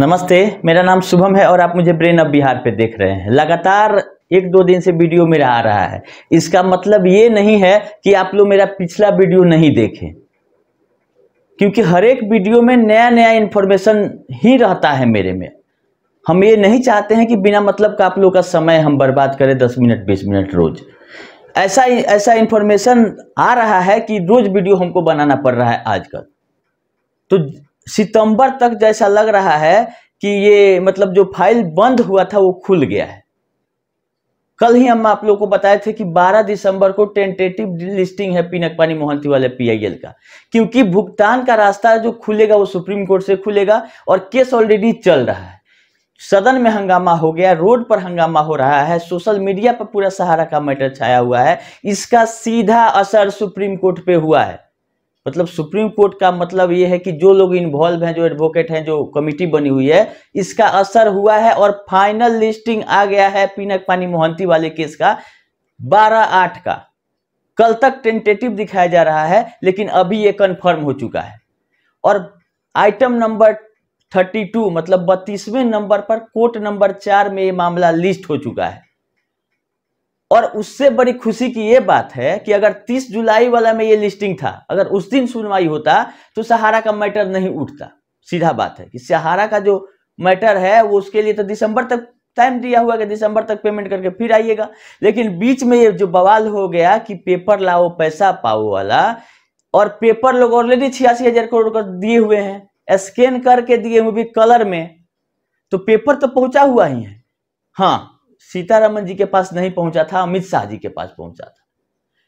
नमस्ते, मेरा नाम शुभम है और आप मुझे ब्रेन ऑफ़ बिहार पे देख रहे हैं। लगातार एक दो दिन से वीडियो मेरा आ रहा है। इसका मतलब ये नहीं है कि आप लोग मेरा पिछला वीडियो नहीं देखें। क्योंकि हर एक वीडियो में नया नया इन्फॉर्मेशन ही रहता है मेरे में। हम ये नहीं चाहते हैं कि बिना मतलब का आप लोग का समय हम बर्बाद करें दस मिनट, बीस मिनट रोज। ऐसा ऐसा इन्फॉर्मेशन आ रहा है कि रोज वीडियो हमको बनाना पड़ रहा है आजकल। तो सितंबर तक जैसा लग रहा है कि ये मतलब जो फ़ाइल बंद हुआ था वो खुल गया है। कल ही हम आप लोगों को बताए थे कि 12 दिसंबर को टेंटेटिव लिस्टिंग है पीनक पानी मोहंती वाले पीआईएल का। क्योंकि भुगतान का रास्ता जो खुलेगा वो सुप्रीम कोर्ट से खुलेगा और केस ऑलरेडी चल रहा है। सदन में हंगामा हो गया, रोड पर हंगामा हो रहा है, सोशल मीडिया पर पूरा सहारा का मैटर छाया हुआ है, इसका सीधा असर सुप्रीम कोर्ट पे हुआ है। मतलब सुप्रीम कोर्ट का मतलब ये है कि जो लोग इन्वॉल्व हैं, जो एडवोकेट हैं, जो कमिटी बनी हुई है, इसका असर हुआ है और फाइनल लिस्टिंग आ गया है पीनक पानी मोहंती वाले केस का, बारह आठ का। कल तक टेंटेटिव दिखाया जा रहा है, लेकिन अभी ये कन्फर्म हो चुका है। और आइटम नंबर थर्टी टू मतलब बत्तीसवें नंबर पर कोर्ट नंबर चार में ये मामला लिस्ट हो चुका है। और उससे बड़ी खुशी की ये बात है कि अगर 30 जुलाई वाला में ये लिस्टिंग था, अगर उस दिन सुनवाई होता तो सहारा का मैटर नहीं उठता। सीधा बात है कि सहारा का जो मैटर है, वो उसके लिए तो दिसंबर तक टाइम दिया हुआ कि दिसंबर तक पेमेंट करके फिर आइएगा। लेकिन बीच में ये जो बवाल हो गया कि पेपर लाओ, पैसा पाओ वाला, और पेपर लोग ऑलरेडी छियासी हज़ार करोड़ का दिए हुए हैं स्कैन करके दिए हुए भी कलर में तो पेपर तो पहुँचा हुआ ही है। हाँ सीतारमन जी के पास नहीं पहुँचा था, अमित शाह जी के पास पहुँचा था।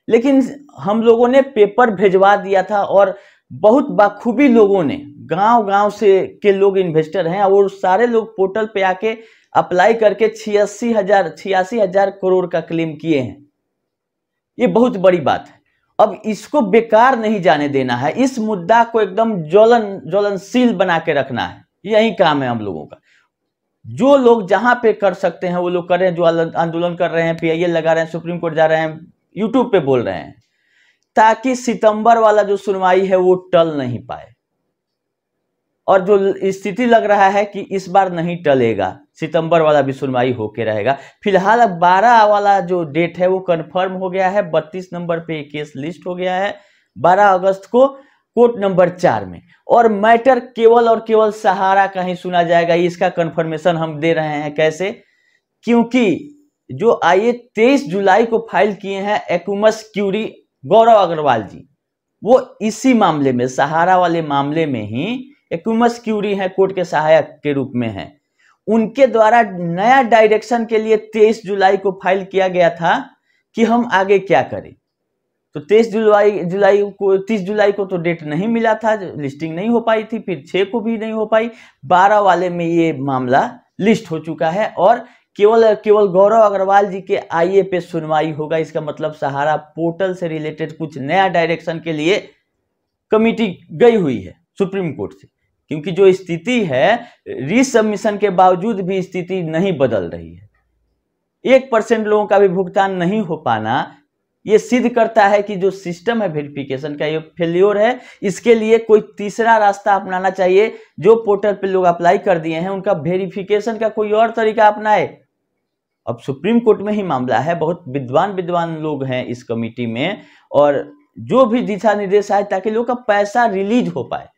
लेकिन हम लोगों ने पेपर भेजवा दिया था और बहुत बाखूबी लोगों ने गाँव गाँव से के लोग इन्वेस्टर हैं और सारे लोग पोर्टल पे आके अप्लाई करके छियासी हज़ार छियासी हज़ार करोड़ का क्लेम किए हैं। ये बहुत बड़ी बात है। अब इसको बेकार नहीं जाने देना है। इस मुद्दा को एकदम ज्वलन, ज्वलनशील बना के रखना है। यही काम है हम लोगों का। जो लोग जहाँ पे कर सकते हैं, वो लोग कर रहे हैं, जो आंदोलन कर रहे हैं पीआईएल लगा रहे हैं सुप्रीम कोर्ट जा रहे हैं यूट्यूब पे बोल रहे हैं, ताकि सितंबर वाला जो सुनवाई है, वो टल नहीं पाए। और जो स्थिति लग रहा है कि इस बार नहीं टलेगा, सितंबर वाला भी सुनवाई होके रहेगा। फ़िलहाल अब बारह वाला जो डेट है, वो कंफर्म हो गया है, बत्तीस नंबर पे केस लिस्ट हो गया है, बारह अगस्त को। कोर्ट नंबर चार में। और मैटर केवल और केवल सहारा का ही सुना जाएगा, इसका कंफर्मेशन हम दे रहे हैं कैसे? क्योंकि जो आइए तेईस जुलाई को फ़ाइल किए हैं एकुमस क्यूरी, गौरव अग्रवाल जी, वो इसी मामले में, सहारा वाले मामले में ही एकुमस क्यूरी है, कोर्ट के सहायक के रूप में है। उनके द्वारा नया डायरेक्शन के लिए तेईस जुलाई को फ़ाइल किया गया था कि हम आगे क्या करें। तो तेईस जुलाई जुलाई को, तीस जुलाई को तो डेट नहीं मिला था लिस्टिंग नहीं हो पाई थी, फिर छः को भी नहीं हो पाई। बारह वाले में ये मामला लिस्ट हो चुका है और केवल केवल गौरव अग्रवाल जी के आईए पे सुनवाई होगा। इसका मतलब सहारा पोर्टल से रिलेटेड कुछ नया डायरेक्शन के लिए कमिटी गई हुई है सुप्रीम कोर्ट से। क्योंकि जो स्थिति है रिसबमिशन के बावजूद भी स्थिति नहीं बदल रही है। एक परसेंट लोगों का भी भुगतान नहीं हो पाना ये सिद्ध करता है कि जो सिस्टम है वेरिफिकेशन का, ये फेल्योर है। इसके लिए कोई तीसरा रास्ता अपनाना चाहिए। जो पोर्टल पे लोग अप्लाई कर दिए हैं, उनका वेरिफिकेशन का कोई और तरीका अपनाए। अब सुप्रीम कोर्ट में ही मामला है। बहुत विद्वान विद्वान लोग हैं इस कमिटी में और जो भी दिशा निर्देश आए ताकि लोग का पैसा रिलीज़ हो पाए।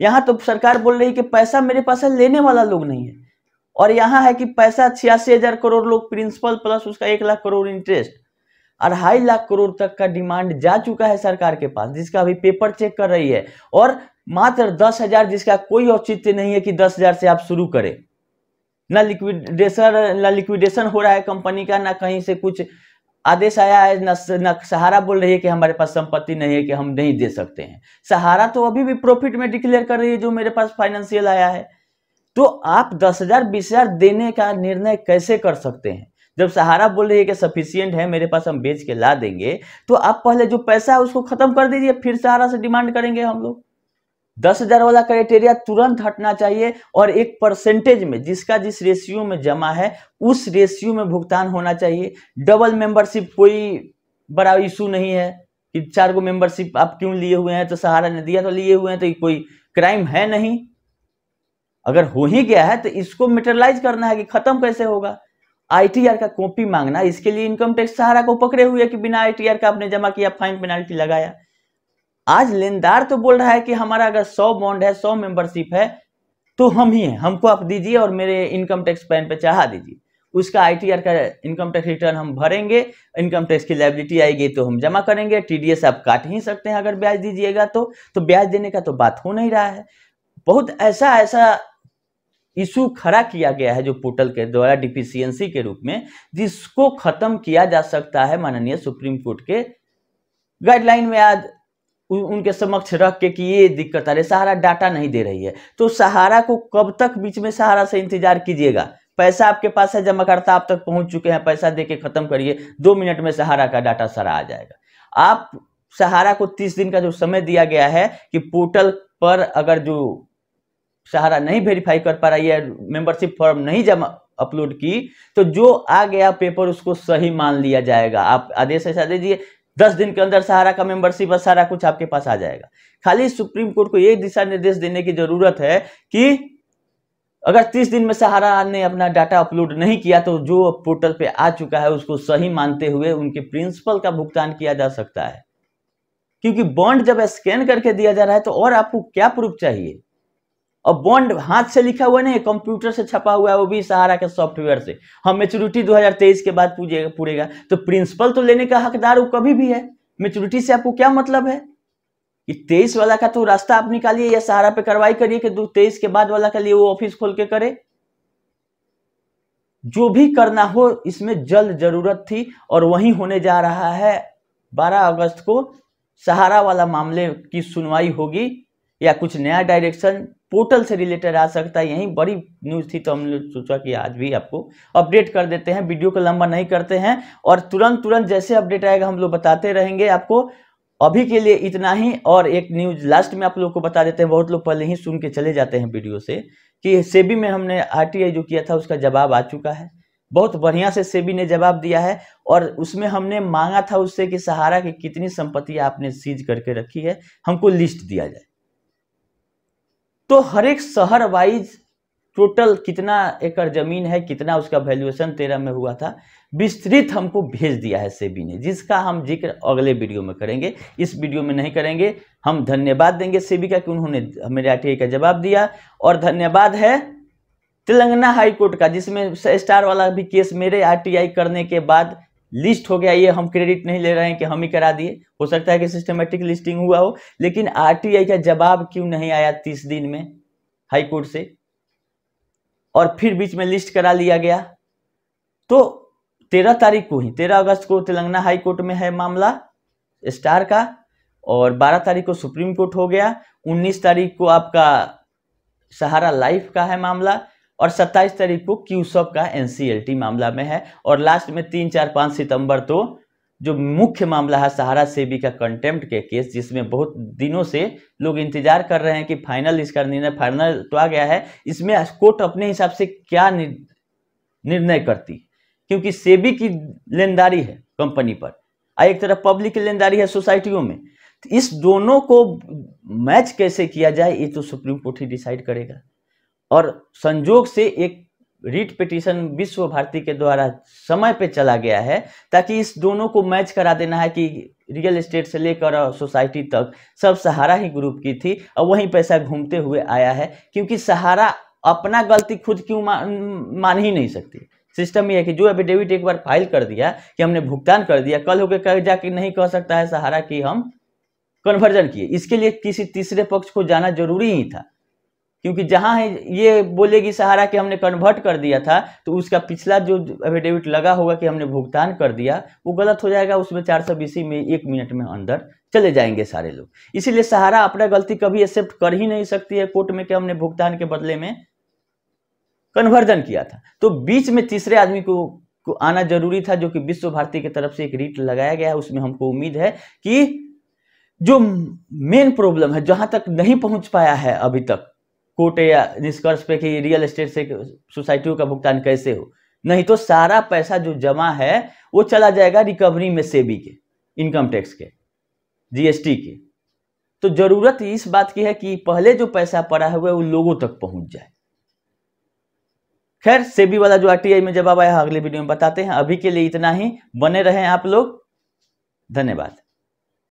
यहाँ तो सरकार बोल रही है कि पैसा मेरे पास लेने वाला लोग नहीं है। और यहाँ है कि पैसा छियासी हज़ार करोड़ लोग प्रिंसिपल प्लस उसका एक लाख करोड़ इंटरेस्ट अढ़ाई लाख करोड़ तक का डिमांड जा चुका है सरकार के पास जिसका अभी पेपर चेक कर रही है। और मात्र दस हज़ार जिसका कोई औचित्य नहीं है कि दस हज़ार से आप शुरू करें। ना लिक्विडेशन ना लिक्विडेशन हो रहा है कंपनी का ना कहीं से कुछ आदेश आया है न, सहारा बोल रही है कि हमारे पास संपत्ति नहीं है कि हम नहीं दे सकते हैं। सहारा तो अभी भी प्रॉफिट में डिक्लेयर कर रही है जो मेरे पास फाइनेंशियल आया है। तो आप दस हज़ार बीस हज़ार देने का निर्णय कैसे कर सकते हैं? जब सहारा बोल रही है कि सफिशियंट है, मेरे पास हम बेच के ला देंगे तो आप पहले जो पैसा है उसको खत्म कर दीजिए, फिर सहारा से डिमांड करेंगे हम लोग। दस हज़ार वाला क्राइटेरिया तुरंत हटना चाहिए और एक परसेंटेज में जिसका जिस रेशियो में जमा है, उस रेशियो में भुगतान होना चाहिए। डबल मेंबरशिप कोई बड़ा इशू नहीं है कि चार गो मेंबरशिप आप क्यों लिए हुए हैं तो सहारा ने दिया तो लिए हुए हैं तो कोई क्राइम है नहीं। अगर हो ही गया है तो इसको मेटरलाइज करना है कि खत्म कैसे होगा। आईटीआर का कॉपी मांगना, इसके लिए इनकम टैक्स सहारा को पकड़े हुए कि बिना आईटीआर का आपने जमा किया फाइन पेनाल्टी लगाया। आज लेनदार तो बोल रहा है कि हमारा अगर सौ बॉन्ड है, सौ मेंबरशिप है तो हम ही हैं। हमको आप दीजिए और मेरे इनकम टैक्स पैन पे चढ़ा दीजिए। उसका आईटीआर का इनकम टैक्स रिटर्न हम भरेंगे इनकम टैक्स की लाइबिलिटी आएगी तो हम जमा करेंगे। टीडीएस आप काट ही सकते हैं अगर ब्याज दीजिएगा तो। तो ब्याज देने का तो बात हो नहीं रहा है। बहुत ऐसा ऐसा इशू खड़ा किया गया है जो पोर्टल के द्वारा डिफिशियंसी के रूप में, जिसको खत्म किया जा सकता है माननीय सुप्रीम कोर्ट के गाइडलाइन में। आज उनके समक्ष रख के कि ये दिक्कत आ रही सहारा डाटा नहीं दे रही है तो सहारा को कब तक बीच में सहारा से इंतज़ार कीजिएगा? पैसा आपके पास है, जमा करता आप तक पहुँच चुके हैं, पैसा दे के खत्म करिए, दो मिनट में सहारा का डाटा सारा आ जाएगा। आप सहारा को तीस दिन का जो समय दिया गया है कि पोर्टल पर अगर जो सहारा नहीं वेरीफाई कर पा रही है मेंबरशिप फॉर्म नहीं जमा अपलोड की तो जो आ गया पेपर उसको सही मान लिया जाएगा। आप आदेश ऐसा दीजिए दस दिन के अंदर सहारा का मेंबरशिप और सारा कुछ आपके पास आ जाएगा। खाली सुप्रीम कोर्ट को ये दिशा निर्देश देने की ज़रूरत है कि अगर तीस दिन में सहारा ने अपना डाटा अपलोड नहीं किया तो जो पोर्टल पे आ चुका है, उसको सही मानते हुए उनके प्रिंसिपल का भुगतान किया जा सकता है। क्योंकि बॉन्ड जब स्कैन करके दिया जा रहा है तो और आपको क्या प्रूफ चाहिए? और बॉन्ड हाथ से लिखा हुआ नहीं कंप्यूटर से छपा हुआ है, वो भी सहारा के सॉफ्टवेयर से। हम मेच्योरिटी 2023 के बाद पूजेगा पूरेगा। तो प्रिंसिपल तो लेने का हकदार वो कभी भी है। मेच्योरिटी से आपको क्या मतलब है? कि तेईस वाला का तो रास्ता आप निकालिए या सहारा पे कार्रवाई करिए कि तेईस के बाद वाला के लिए वो ऑफ़िस खोल के करे। जो भी करना हो, इसमें जल्द ज़रूरत थी और वही होने जा रहा है। 12 अगस्त को सहारा वाला मामले की सुनवाई होगी या कुछ नया डायरेक्शन पोर्टल से रिलेटेड आ सकता है। यही बड़ी न्यूज़ थी तो हमने सोचा कि आज भी आपको अपडेट कर देते हैं, वीडियो को लंबा नहीं करते हैं और तुरंत तुरंत जैसे अपडेट आएगा हम लोग बताते रहेंगे आपको। अभी के लिए इतना ही और एक न्यूज़ लास्ट में आप लोग को बता देते हैं, बहुत लोग पहले ही सुन के चले जाते हैं वीडियो से कि सेबी में हमने आरटीआई जो किया था उसका जवाब आ चुका है। बहुत बढ़िया से सेबी ने जवाब दिया है और उसमें हमने मांगा था उससे कि सहारा की कितनी संपत्ति आपने सीज करके रखी है, हमको लिस्ट दिया जाए। तो हर एक शहर वाइज टोटल कितना एकड़ ज़मीन है, कितना उसका वैल्यूएशन तेरह में हुआ था, विस्तृत हमको भेज दिया है सेबी ने, जिसका हम ज़िक्र अगले वीडियो में करेंगे। इस वीडियो में नहीं करेंगे। हम धन्यवाद देंगे सेबी का कि उन्होंने मेरे आर का जवाब दिया। और धन्यवाद है तेलंगाना हाईकोर्ट का, जिसमें स्टार वाला भी केस मेरे आरटीआई करने के बाद लिस्ट हो गया, ये हम क्रेडिट नहीं ले रहे हैं कि हम ही करा दिए। हो सकता है कि सिस्टमेटिक लिस्टिंग हुआ हो, लेकिन आरटीआई का जवाब क्यों नहीं आया तीस दिन में हाई कोर्ट से? और फिर बीच में लिस्ट करा लिया गया। तो तेरह तारीख को ही, तेरह अगस्त को तेलंगाना हाई कोर्ट में है मामला, स्टार का, और बारह तारीख को सुप्रीम कोर्ट हो गया, उन्नीस तारीख को आपका सहारा लाइफ का है मामला और 27 तारीख को क्यूसॉप का एनसीएलटी मामला में है। और लास्ट में तीन, चार, पाँच सितंबर तो जो मुख्य मामला है सहारा सेबी का कंटेम्प्ट के केस, जिसमें बहुत दिनों से लोग इंतज़ार कर रहे हैं कि फाइनल इसका निर्णय फाइनल तो आ गया है। इसमें कोर्ट अपने हिसाब से क्या निर्णय करती? क्योंकि सेबी की लेनदारी है कंपनी पर, और एक तरफ़ पब्लिक की लेनदारी है सोसाइटियों में। तो इस दोनों को मैच कैसे किया जाए, ये तो सुप्रीम कोर्ट ही डिसाइड करेगा। और संजोग से एक रीट पिटीशन विश्व भारती के द्वारा समय पे चला गया है ताकि इस दोनों को मैच करा देना है कि रियल एस्टेट से लेकर सोसाइटी तक सब सहारा ही ग्रुप की थी। और वहीं पैसा घूमते हुए आया है क्योंकि सहारा अपना गलती खुद क्यों मान, मान ही नहीं सकती। सिस्टम ये है कि जो एफिडेविट एक बार फ़ाइल कर दिया कि हमने भुगतान कर दिया कल होकर कह जाके नहीं कह सकता है सहारा कि हम कन्वर्जन किए। इसके लिए किसी तीसरे पक्ष को जाना ज़रूरी ही था। क्योंकि जहाँ है, ये बोलेगी सहारा कि हमने कन्वर्ट कर दिया था तो उसका पिछला जो एफिडेविट लगा होगा कि हमने भुगतान कर दिया, वो गलत हो जाएगा, उसमें चार सौ बीसी में एक मिनट में अंदर चले जाएँगे सारे लोग। इसीलिए सहारा अपना गलती कभी एक्सेप्ट कर ही नहीं सकती है कोर्ट में कि हमने भुगतान के बदले में कन्वर्जन किया था। तो बीच में तीसरे आदमी को को आना ज़रूरी था, जो कि विश्व भारती की तरफ़ से एक रीट लगाया गया है, उसमें हमको उम्मीद है कि जो मेन प्रॉब्लम है, जहाँ तक नहीं पहुँच पाया है अभी तक कोर्ट या निष्कर्ष पे कि रियल एस्टेट से सोसाइटियों का भुगतान कैसे हो? नहीं तो सारा पैसा जो जमा है, वो चला जाएगा रिकवरी में सेबी के, इनकम टैक्स के, जीएसटी के। तो ज़रूरत इस बात की है कि पहले जो पैसा पड़ा हुआ है, वो लोगों तक पहुँच जाए। खैर, सेबी वाला जो आरटीआई में जवाब आया अगले वीडियो में बताते हैं। अभी के लिए इतना ही। बने रहें आप लोग। धन्यवाद।